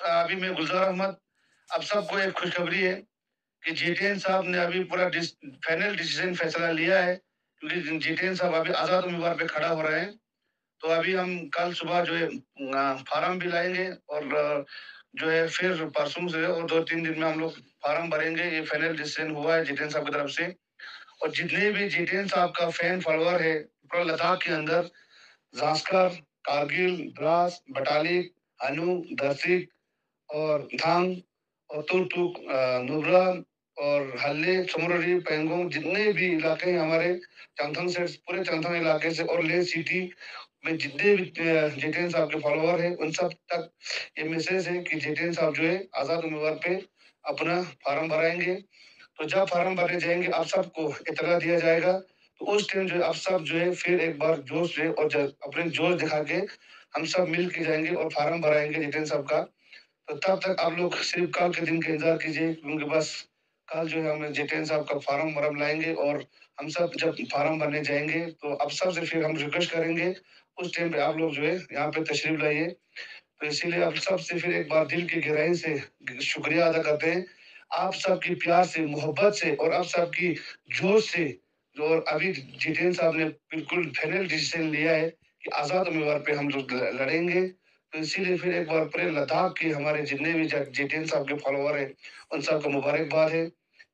अभी मैं गुलजार अहमद, अब सबको एक खुशखबरी है कि जीटीएन साहब ने अभी पूरा फाइनल डिसीज़न फैसला लिया है, क्योंकि जीटीएन साहब अभी आज़ाद उम्मीदवार पे खड़ा हो रहे हैं। तो अभी हम कल सुबह जो है फार्म भी लाएँगे और जो है फिर परसों से और दो तीन दिन में हम लोग फार्म भरेंगे। ये फाइनल डिसीज़न हुआ है जीटेन साहब की तरफ़ से। और जितने भी जीटेन साहब का फ़ैन फॉलोअर है, पूरा लद्दाख के अंदर, जास्कर, कारगिल, द्रास, बटाली, अनु, दर्शिक और धांग और तुर्तुक नुब्रा और हल्ले समुरी पेंगोंग, जितने भी इलाके हैं हमारे चंथन से, पूरे चंथन इलाके से, और ले सिटी में जितने भी जेटेन साहब के फॉलोअर हैं, उन सब तक ये मैसेज है कि जेटेन साहब जो है, आज़ाद उम्मीदवार पे अपना फार्म भराएँगे। तो जब फार्म भरने जाएँगे, आप सबको इतला दिया जाएगा। तो उस टाइम जो है, आप सब जो है, फिर एक बार जोश और अपने जोश दिखा के हम सब मिल के जाएँगे और फार्म भराएँगे जितेंद्र साहब का। तो तब तक आप लोग सिर्फ़ कल के दिन का इंतज़ार कीजिए क्योंकि बस कल जो है हम जितेंद्र साहब का फार्म भरम लाएँगे और हम सब जब फार्म भरने जाएँगे तो अब सबसे फिर हम रिक्वेस्ट करेंगे, उस टाइम पे आप लोग जो है यहाँ पे तशरीफ़ लाइए। तो इसीलिए आप सबसे फिर एक बार दिल की गहराई से शुक्रिया अदा करते हैं। आप सबकी प्यार से, मोहब्बत से और आप सबकी जोश से जो और अभी जितेंद्र साहब ने बिल्कुल फाइनल डिसीज़न लिया है कि आज़ाद उम्मीदवार पे हम लोग लड़ेंगे। तो इसीलिए फिर एक बार पूरे लद्दाख के हमारे जितने भी जितेंद्र साहब के फॉलोअर हैं, उन सबको मुबारकबाद है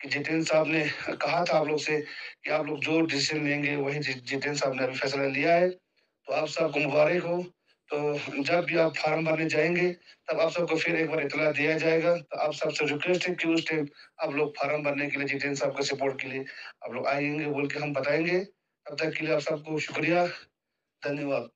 कि जितेंद्र साहब ने कहा था आप लोग से कि आप लोग जो डिसीज़न लेंगे, वही जितेंद्र साहब ने अभी फैसला लिया है। तो आप सबको मुबारक हो। तो जब भी आप फार्म भरने जाएँगे, तब आप सबको फिर एक बार इतला दिया जाएगा। तो आप सबसे रिक्वेस्ट है कि उस टाइम आप लोग फार्म भरने के लिए, जितेंद्र साहब के सपोर्ट के लिए आप लोग आएँगे, बोल के हम बताएँगे। तब तक के लिए आप सबको शुक्रिया। धन्यवाद।